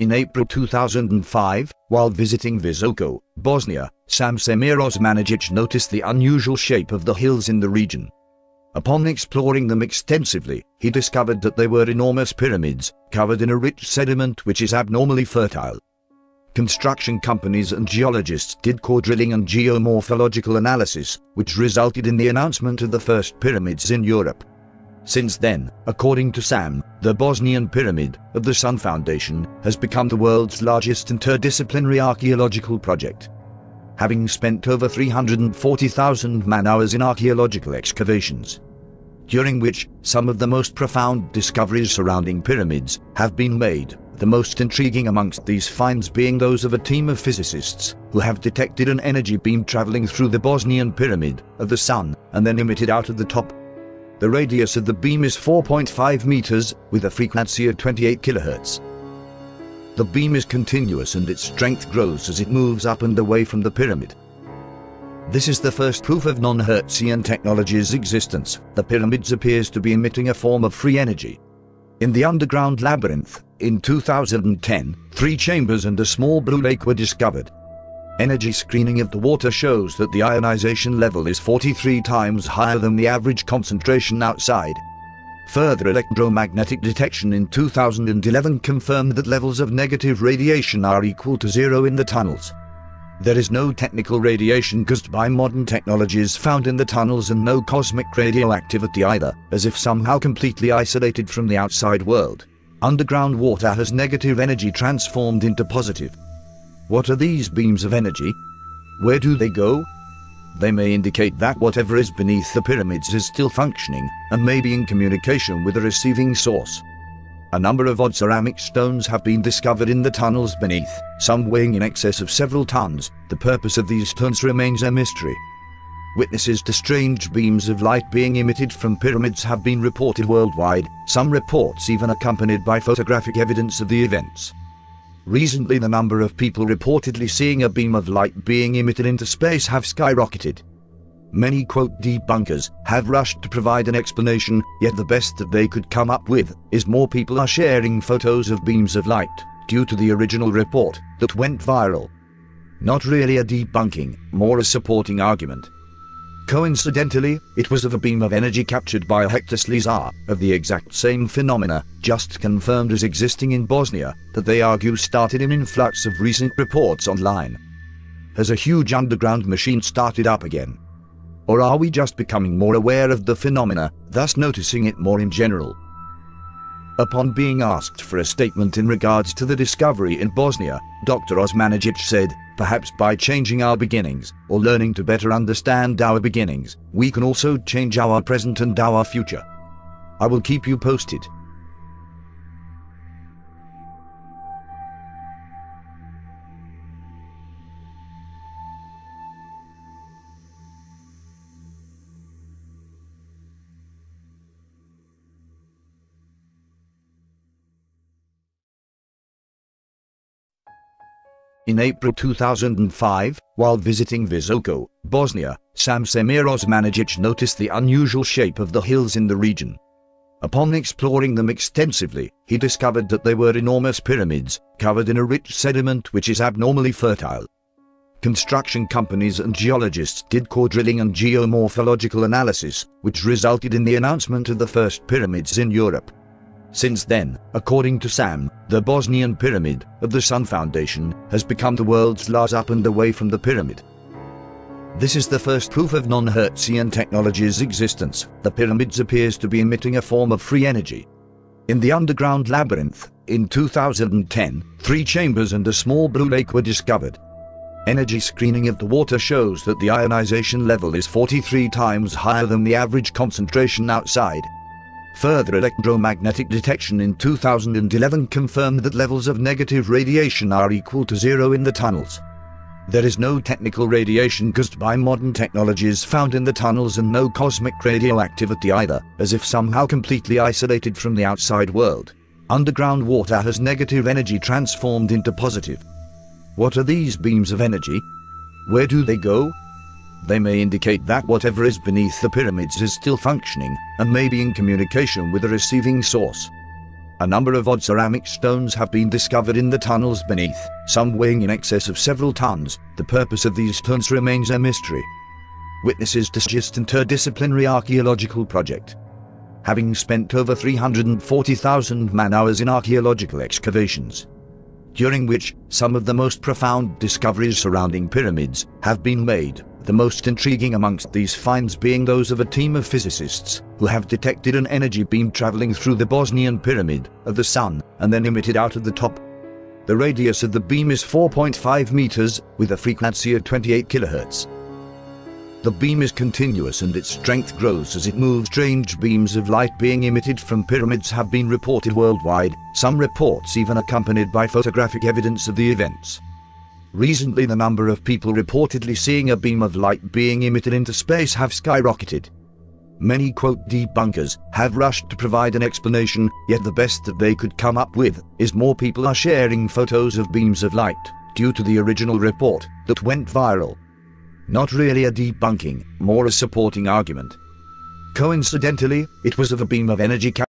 In April 2005, while visiting Visoko, Bosnia, Sam Semir Osmanagich noticed the unusual shape of the hills in the region. Upon exploring them extensively, he discovered that they were enormous pyramids, covered in a rich sediment which is abnormally fertile. Construction companies and geologists did core drilling and geomorphological analysis, which resulted in the announcement of the first pyramids in Europe. Since then, according to Sam, the Bosnian Pyramid of the Sun Foundation has become the world's largest interdisciplinary archaeological project. Having spent over 340,000 man hours in archaeological excavations, during which some of the most profound discoveries surrounding pyramids have been made, the most intriguing amongst these finds being those of a team of physicists who have detected an energy beam traveling through the Bosnian Pyramid of the Sun and then emitted out of the top the radius of the beam is 4.5 meters, with a frequency of 28 kilohertz. The beam is continuous and its strength grows as it moves up and away from the pyramid. This is the first proof of non-Hertzian technology's existence. The pyramids appears to be emitting a form of free energy. In the underground labyrinth, in 2010, three chambers and a small blue lake were discovered. Energy screening of the water shows that the ionization level is 43 times higher than the average concentration outside. Further electromagnetic detection in 2011 confirmed that levels of negative radiation are equal to zero in the tunnels. There is no technical radiation caused by modern technologies found in the tunnels and no cosmic radioactivity either, as if somehow completely isolated from the outside world. Underground water has negative energy transformed into positive. What are these beams of energy? Where do they go? They may indicate that whatever is beneath the pyramids is still functioning and may be in communication with the receiving source. A number of odd ceramic stones have been discovered in the tunnels beneath, some weighing in excess of several tons. The purpose of these stones remains a mystery. Witnesses to strange beams of light being emitted from pyramids have been reported worldwide, some reports even accompanied by photographic evidence of the events. Recently the number of people reportedly seeing a beam of light being emitted into space have skyrocketed. Many quote debunkers have rushed to provide an explanation, yet the best that they could come up with is more people are sharing photos of beams of light due to the original report that went viral. Not really a debunking, more a supporting argument. Coincidentally, it was of a beam of energy captured by Hector Slezar, of the exact same phenomena, just confirmed as existing in Bosnia, that they argue started an influx of recent reports online. Has a huge underground machine started up again? Or are we just becoming more aware of the phenomena, thus noticing it more in general? Upon being asked for a statement in regards to the discovery in Bosnia, Dr. Osmanagich said, perhaps by changing our beginnings, or learning to better understand our beginnings, we can also change our present and our future. I will keep you posted. In April 2005, while visiting Visoko, Bosnia, Sam Semir Osmanagich noticed the unusual shape of the hills in the region. Upon exploring them extensively, he discovered that they were enormous pyramids, covered in a rich sediment which is abnormally fertile. Construction companies and geologists did core drilling and geomorphological analysis, which resulted in the announcement of the first pyramids in Europe. Since then, according to Sam, the Bosnian Pyramid of the Sun Foundation has become the world's largest up and away from the pyramid. This is the first proof of non-Hertzian technology's existence. The pyramids appears to be emitting a form of free energy. In the underground labyrinth, in 2010, three chambers and a small blue lake were discovered. Energy screening of the water shows that the ionization level is 43 times higher than the average concentration outside. Further electromagnetic detection in 2011 confirmed that levels of negative radiation are equal to zero in the tunnels. There is no technical radiation caused by modern technologies found in the tunnels and no cosmic radioactivity either, as if somehow completely isolated from the outside world. Underground water has negative energy transformed into positive. What are these beams of energy? Where do they go? They may indicate that whatever is beneath the pyramids is still functioning and may be in communication with the receiving source. A number of odd ceramic stones have been discovered in the tunnels beneath, some weighing in excess of several tons. The purpose of these stones remains a mystery. Witnesses to this interdisciplinary archaeological project. Having spent over 340,000 man-hours in archaeological excavations, during which some of the most profound discoveries surrounding pyramids have been made, the most intriguing amongst these finds being those of a team of physicists who have detected an energy beam traveling through the Bosnian pyramid of the sun and then emitted out of the top. The radius of the beam is 4.5 meters with a frequency of 28 kilohertz. The beam is continuous and its strength grows as it moves. Strange beams of light being emitted from pyramids have been reported worldwide, some reports even accompanied by photographic evidence of the events. Recently the number of people reportedly seeing a beam of light being emitted into space have skyrocketed. Many quote debunkers have rushed to provide an explanation, yet the best that they could come up with is more people are sharing photos of beams of light, due to the original report that went viral. Not really a debunking, more a supporting argument. Coincidentally, it was of a beam of energy